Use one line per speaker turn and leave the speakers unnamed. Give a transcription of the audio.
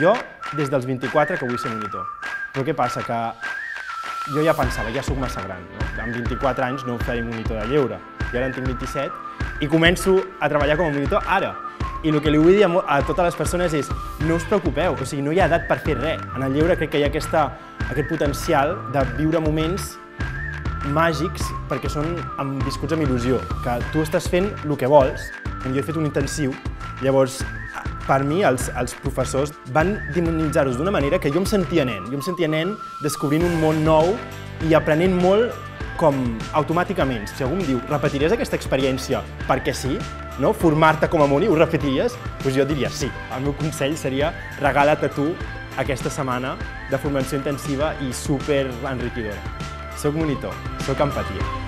Jo, des dels 24 que vull ser monitor. Però què passa? Que jo ja pensava, ja sóc massa gran, no? Amb 24 anys no faré monitor de lleure. I ara en tinc 27 i començo a treballar com a monitor ara. I el que li vull dir a, a totes les persones és no us preocupeu, o sigui, no hi ha edat per fer res. En el lleure crec que hi ha aquesta, aquest potencial de viure moments màgics perquè són amb, viscuts amb il·lusió, que tu estàs fent el que vols. Jo he fet un intensiu, llavors per mi els, els professors van demonitzar-los d'una manera que jo em sentia nen. Jo em sentia nen descobrint un món nou i aprenent molt com automàticament. Si algú em diu, repetiries aquesta experiència perquè sí, no? formar-te com a moni, ho repetiries? Doncs jo diria sí. El meu consell seria regala't a tu aquesta setmana de formació intensiva i super enriquidora. Soc monitor, soc empatia.